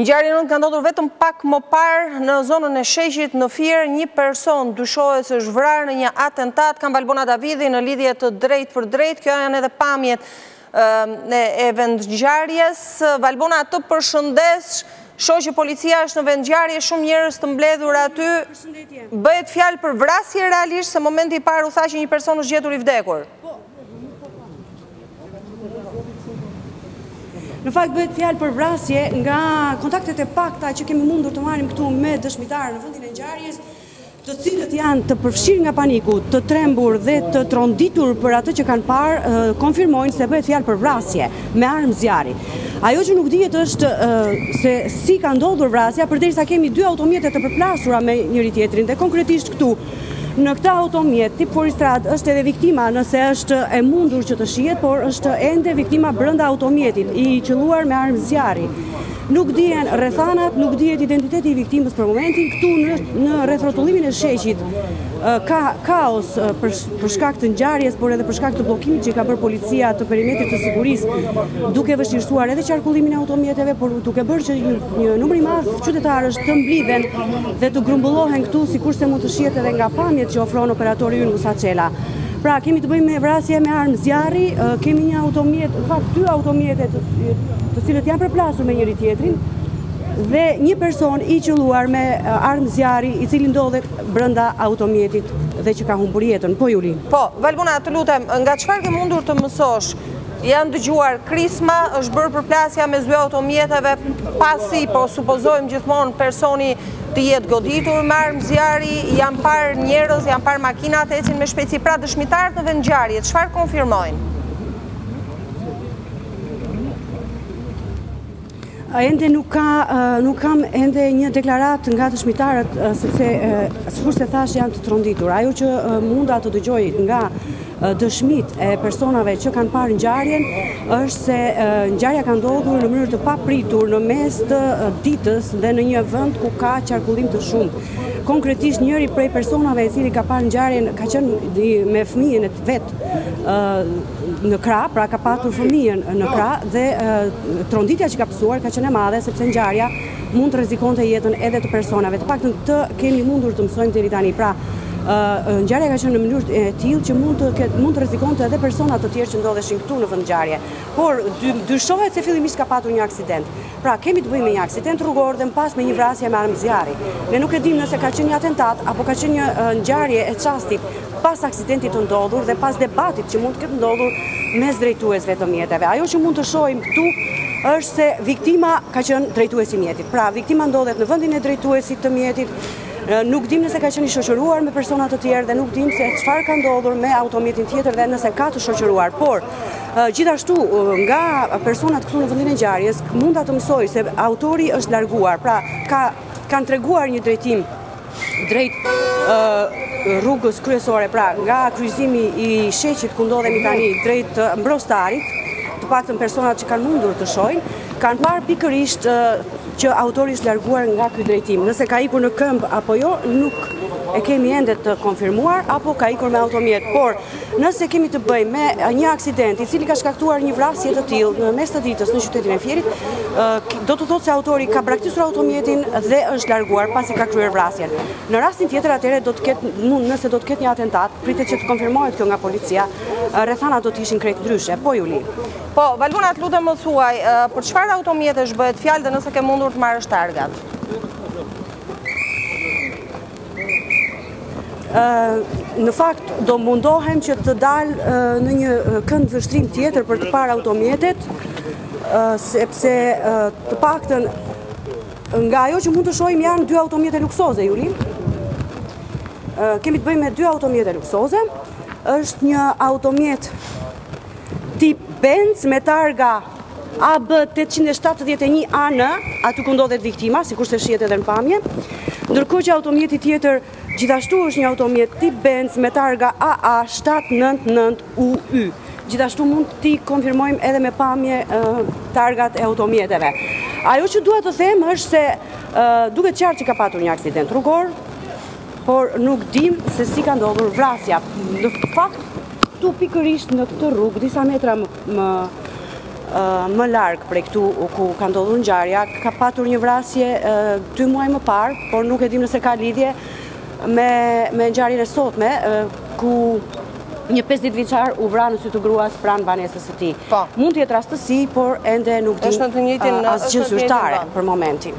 Ngjarja e rëndë ka ndodhur vetëm pak më parë në zonën e Sheqit në Fier, një person dyshohet se është vrarë në një atentat, kam Valbona Davidhi në lidhje të drejtpërdrejtë, kjo janë edhe pamjet e vendngjarjes. Valbona të përshëndes, shoh që policia është në vendngjarje, shumë njerëz të mbledhur aty, bëhet fjalë për vrasje realisht se momenti i parë u tha që një person është gjetur i vdekur. Në fakt bëhet fjalë për vrasje nga kontaktet e pakta që kemi mundur të marrim këtu me dëshmitarë në vendin e ngjarjes, të cilët janë të përfshirë nga paniku, të trembur dhe të tronditur për atë që kanë parë, konfirmojnë se bëhet fjalë për vrasje me armë zjarri. Ajo që nuk dihet është se si ka ndodhur vrasja, përderisa kemi dy automjete të përplasura me njëri-tjetrin dhe konkretisht këtu Në këtë automjet, tip fuoristradë është edhe viktima nëse është e mundur që të shihet, por është ende viktima brenda automjetit, i qëlluar me armë zjarri. Nuk dihen rrethanat, nuk dihet identiteti i viktimës për momentin, këtu në, në rethrotullimin e Sheqit ka kaos për, për shkak të ngjarjes, por edhe për shkak të bllokimit që ka bërë policia të perimetrit të sigurisë, duke vështirësuar edhe qarkullimin e automjeteve, por duke bërë që një, një numër i madh qytetarësh të mblidhen dhe të grumbullohen këtu, sikurse mund të shihet edhe nga pamjet që ofron operatori ynë Musa Çela. Pra, kemi të bëjmë me vrasje me armë zjarri, kemi një automjet, në fakt dy automjete, të cilët janë përplasur me njëri-tjetrin, dhe një person i qëlluar me armë zjarri i cili ndodhet brenda automjetit dhe që ka humbur jetën. Po, Juli? Po, Valbona, të lutem, nga çfarë ke mundur të mësosh Janë dëgjuar krisma, është bërë përplasja mes dy automjeteve, pasi po supozojmë gjithmonë personi të jetë goditur, me armë zjarri, janë parë njerëz, janë parë makina të ecin me shpejtësi, pra dëshmitarët në vendngjarje, çfarë konfirmojnë? Ende nuk ka, nuk kam ende një deklaratë nga dëshmitarët, sepse sikurse thashë janë të tronditur. Ajo që munda të dëgjoj nga dëshmitë e personave që kanë parë ngjarjen është se ngjarja ka ndodhur në mënyrë të papritur në mes të ditës dhe në një vend ku ka qarkullim të shumtë. Konkretisht njëri prej personave i cili ka parë ngjarjen ka qenë me fëmijën e vet në krah, pra ka patur fëmijën në krah dhe tronditja që ka pësuar ka qenë e madhe sepse ngjarja mund të rrezikonte jetën edhe të personave. Të paktën këtë kemi mundur të mësojmë deri tani. Pra, ngjarja ka qenë në mënyrë e tillë që mund të mund të rrezikonte edhe persona të tjerë që ndodheshin këtu në vendngjarje. Por dyshohet se fillimisht ka patur një aksident. Pra, kemi të bëjmë me një aksident rrugor dhe më pas me një vrasje me armë zjarri. Ne nuk e dim nëse ka qenë një atentat, apo ka qenë një ngjarje e çastit pas aksidentit të ndodhur dhe pas debatit që mund të ketë ndodhur mes drejtuesve të mjeteve. Ajo që mund të shohim këtu është se viktima ka qenë drejtuesi i mjetit. Pra, viktima ndodhet në vendin e drejtuesit të mjetit, nuk dim nëse ka qenë i shoqëruar me persona të tjerë dhe nuk dim se çfarë ka ndodhur me automjetin tjetër dhe nëse ka të shoqëruar. Por, Gjithashtu, nga personat këtu në vendin e ngjarjes, munda të mësoj se autori është larguar, pra ka, kanë treguar një drejtim drejt rrugës kryesore, pra nga kryqëzimi i Sheqit ku ndodhemi tani drejt Mbrostarit, të paktën personat që kanë mundur të shohin, kanë parë pikërisht që autori është larguar nga ky drejtim. Nëse ka ikur në këmbë apo jo, nuk e kemi ende të konfirmuar, apo ka ikur me automjet, por Nëse kemi të bëjmë me një aksident i cili ka shkaktuar një vrasje të tillë në mes të ditës në qytetin e Fierit, do të thotë se autori ka braktisur automjetin dhe është larguar pasi ka kryer vrasjen. Në rastin tjetër atëherë do të ketë, nëse do të ketë një atentat, pritet që të konfirmohet kjo nga policia, rrethanat do të ishin krejt ndryshe. Po Juli. Po, Valbona, të lutem më thuaj, për çfarë automjetesh bëhet fjalë dhe nëse ke mundur të marrësh targat? në fakt do mundohem që të dal në një këndvështrim tjetër për të parë automjetet, sepse të paktën nga ajo që mund të shohim janë dy automjete luksoze, Juli. Kemi të bëjmë me dy automjete luksoze, është një automjet tip Benz me targa AB tetëqind e shtatëdhjetë e një AN, aty ku ndodhet viktima, sikurse shihet edhe në pamje. Ndërkohë që automjeti tjetër gjithashtu është një automjet tip Benz me targa AA 799 UY. Gjithashtu mund t'i konfirmojmë edhe me pamje targat e automjeteve. Ajo që duhet të them është se duket qartë që ka patur një aksident rrugor, por nuk dim se si ka ndodhur vrasja. Në fakt, këtu pikërisht në këtë rrugë, disa metra më Më më larg prej këtu ku ka ndodhur ngjarja, ka patur një vrasje dy muaj më parë, por nuk e dim nëse ka lidhje me me ngjarjen e sotme, ku një 50 vjeçar u vra në sy të gruas pranë banesës së tij. Po. Mund të jetë rastësi, por ende nuk di asgjë zyrtare për momentin.